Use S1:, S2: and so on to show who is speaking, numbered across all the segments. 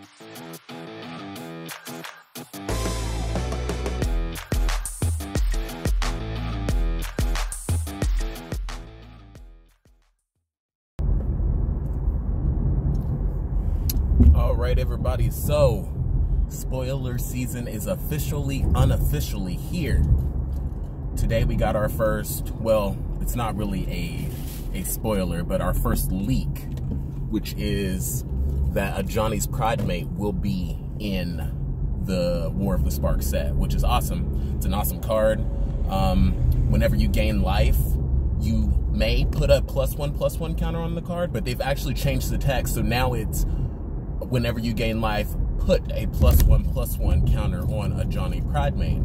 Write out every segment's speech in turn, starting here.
S1: All right, everybody. So, spoiler season is officially, unofficially here. Today we got our first, well, it's not really a, a spoiler, but our first leak, which is that Ajani's Pridemate will be in the War of the Spark set, which is awesome. It's an awesome card. Um, whenever you gain life, you may put a plus one plus one counter on the card, but they've actually changed the text, so now it's whenever you gain life, put a plus one plus one counter on Ajani Pridemate,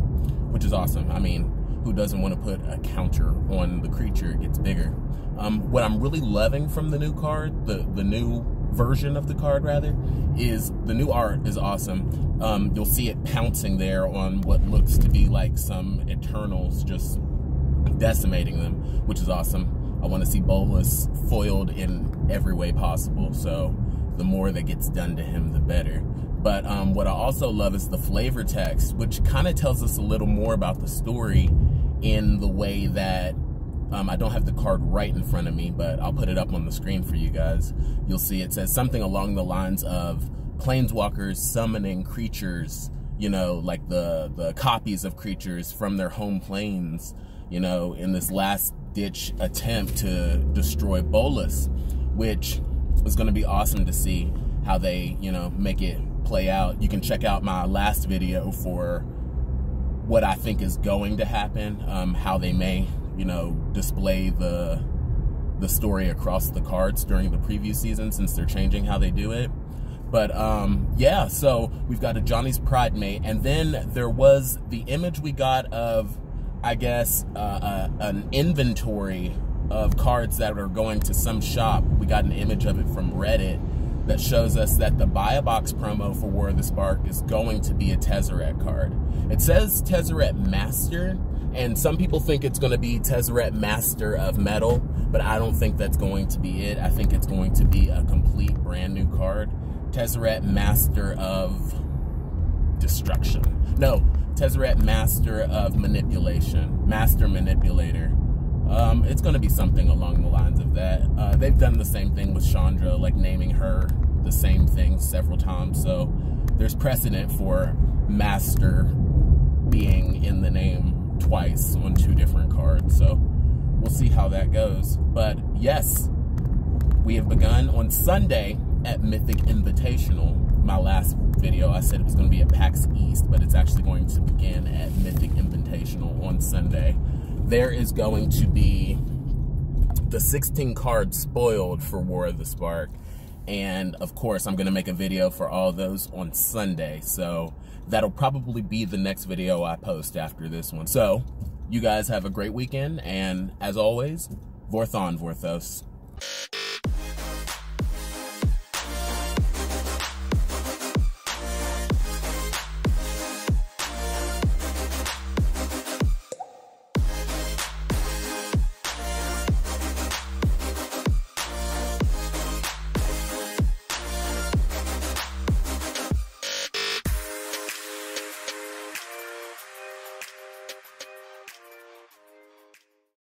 S1: which is awesome. I mean, who doesn't want to put a counter on the creature? It gets bigger. Um, what I'm really loving from the new card, the the new version of the card rather, is the new art is awesome. Um, you'll see it pouncing there on what looks to be like some Eternals, just decimating them, which is awesome. I want to see Bolas foiled in every way possible. So the more that gets done to him, the better. But um, what I also love is the flavor text, which kind of tells us a little more about the story in the way that um, I don't have the card right in front of me, but I'll put it up on the screen for you guys. You'll see it says something along the lines of planeswalkers summoning creatures, you know, like the, the copies of creatures from their home planes, you know, in this last ditch attempt to destroy Bolas, which is going to be awesome to see how they, you know, make it play out. You can check out my last video for what I think is going to happen, um, how they may, you know, display the the story across the cards during the preview season since they're changing how they do it. But um, yeah, so we've got Ajani's Pridemate, and then there was the image we got of, I guess, uh, uh, an inventory of cards that are going to some shop. We got an image of it from Reddit that shows us that the buy a box promo for War of the Spark is going to be a Tezzeret card. It says Tezzeret Master, and some people think it's going to be Tezzeret Master of Metal, but I don't think that's going to be it. I think it's going to be a complete brand new card. Tezzeret Master of Destruction. No, Tezzeret Master of Manipulation. Master Manipulator. Um, it's going to be something along the lines of that. Uh, they've done the same thing with Chandra, like naming her the same thing several times. So there's precedent for Master being in the name twice on two different cards. So we'll see how that goes. But yes, we have begun on Sunday at Mythic Invitational. My last video, I said it was going to be at PAX East, but it's actually going to begin at Mythic Invitational on Sunday there is going to be the 16 cards spoiled for War of the Spark. And of course, I'm to make a video for all those on Sunday. So that'll probably be the next video I post after this one. So you guys have a great weekend. And as always, Vorthon Vorthos.